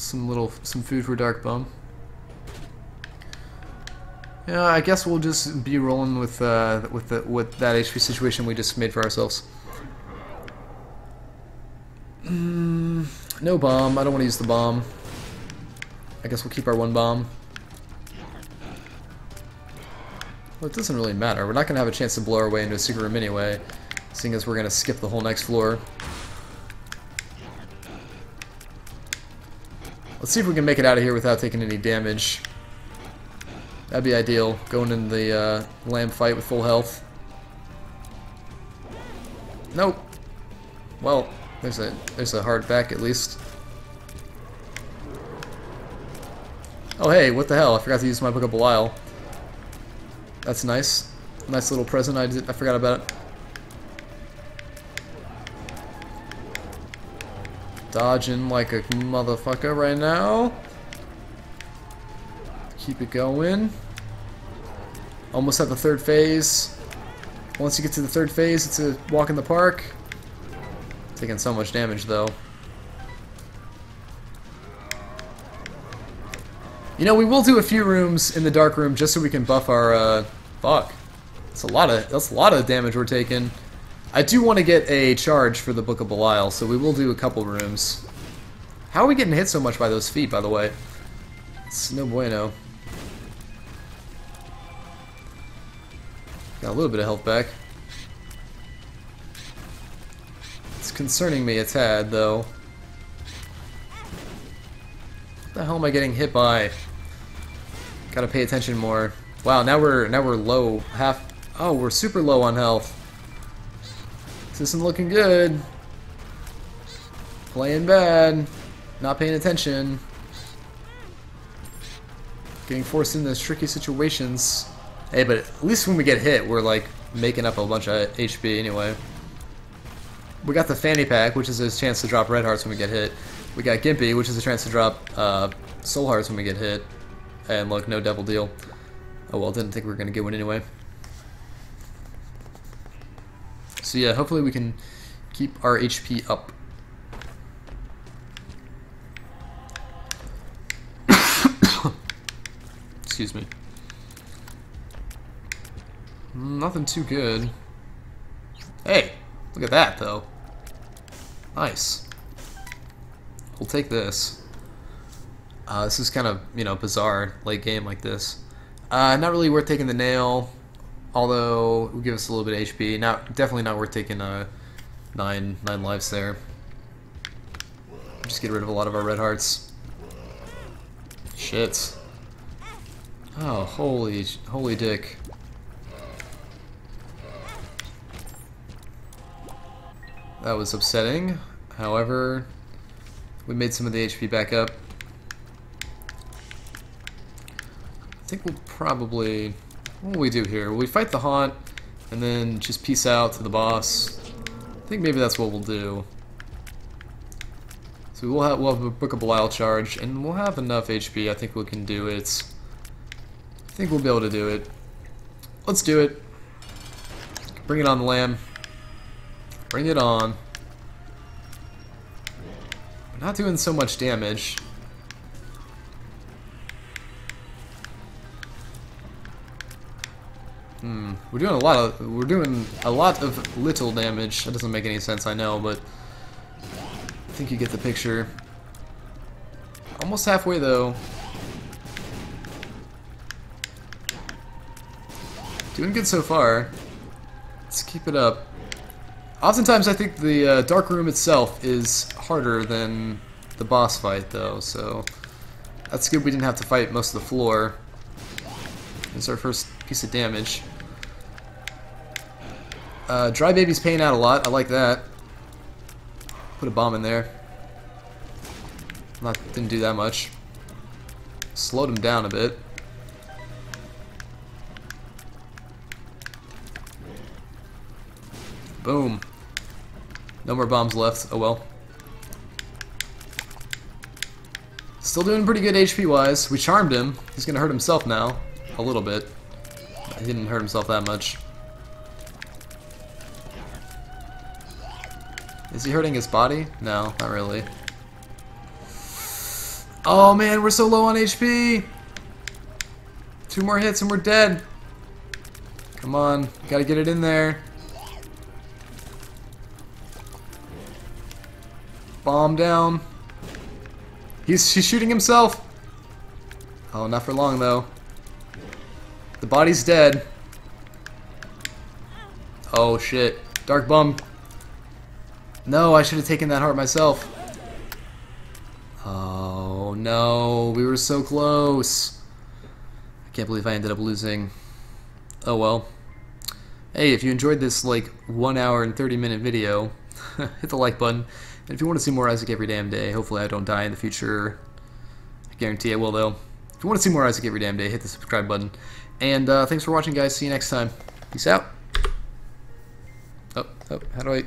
Some little, some food for Dark Bum. Yeah, I guess we'll just be rolling with uh, with the with that HP situation we just made for ourselves. Mm, no bomb. I don't want to use the bomb. I guess we'll keep our one bomb. Well, it doesn't really matter. We're not going to have a chance to blow our way into a secret room anyway, seeing as we're going to skip the whole next floor. Let's see if we can make it out of here without taking any damage. That'd be ideal, going in the uh, lamb fight with full health. Nope. Well, there's a there's a hard back at least. Oh hey, what the hell? I forgot to use my Book of Belial. That's nice. Nice little present. I did, I forgot about it. Dodging like a motherfucker right now. Keep it going. Almost at the third phase. Once you get to the third phase, it's a walk in the park. Taking so much damage though. You know, we will do a few rooms in the dark room just so we can buff our, uh, fuck. That's a lot of, that's a lot of damage we're taking. I do want to get a charge for the Book of Belial, so we will do a couple rooms. How are we getting hit so much by those feet, by the way? It's no bueno. Got a little bit of health back. It's concerning me a tad, though. What the hell am I getting hit by? Gotta pay attention more. Wow, now we're now we're low. Half. Oh, we're super low on health. This isn't looking good. Playing bad. Not paying attention. Getting forced into those tricky situations. Hey, but at least when we get hit, we're like making up a bunch of HP anyway. We got the fanny pack, which is a chance to drop red hearts when we get hit. We got Gimpy, which is a chance to drop uh, soul hearts when we get hit. And look, no devil deal. Oh well, didn't think we were gonna get one anyway. So yeah, hopefully we can keep our HP up. Excuse me. Nothing too good. Hey, look at that though. Nice. We'll take this. Uh, this is kind of, you know, bizarre late game like this. Uh, not really worth taking the nail, although it will give us a little bit of HP. Not definitely not worth taking uh, nine nine lives there. Just get rid of a lot of our red hearts. Shit. Oh, holy, holy dick. That was upsetting. However, we made some of the HP back up. I think we'll probably... What we do here? We fight the Haunt and then just peace out to the boss? I think maybe that's what we'll do. So we'll have, we'll have a Book of Belial charge, and we'll have enough HP. I think we can do it. I think we'll be able to do it. Let's do it. Bring it on, the lamb. Bring it on. We're not doing so much damage. Hmm. We're doing a lot of we're doing a lot of little damage. That doesn't make any sense, I know, but I think you get the picture. Almost halfway though. Doing good so far. Let's keep it up. Oftentimes I think the uh, Dark Room itself is harder than the boss fight though, so that's good we didn't have to fight most of the floor. It's our first piece of damage. Uh, Dry Baby's paying out a lot, I like that. Put a bomb in there. Not didn't do that much. Slowed him down a bit. Boom. No more bombs left. Oh well. Still doing pretty good HP wise. We charmed him. He's gonna hurt himself now. A little bit. He didn't hurt himself that much. Is he hurting his body? No, not really. Oh man, we're so low on HP! Two more hits and we're dead. Come on, gotta get it in there. Bomb down. He's she's shooting himself. Oh, not for long though. The body's dead. Oh shit. Dark bum. No, I should have taken that heart myself. Oh no, we were so close. I can't believe I ended up losing. Oh well. Hey, if you enjoyed this like 1 hour and 30 minute video, hit the like button. And if you want to see more Isaac every damn day, hopefully I don't die in the future. I guarantee I will though. If you want to see more Isaac every damn day, hit the subscribe button. And uh, thanks for watching guys, see you next time. Peace out. Oh, oh, how do I...